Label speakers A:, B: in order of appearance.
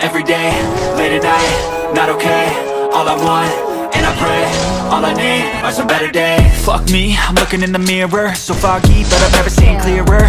A: every day, late at night, not okay All I want, and I pray, all I need are some better days. Fuck me, I'm looking in the mirror So foggy, but I've never seen clearer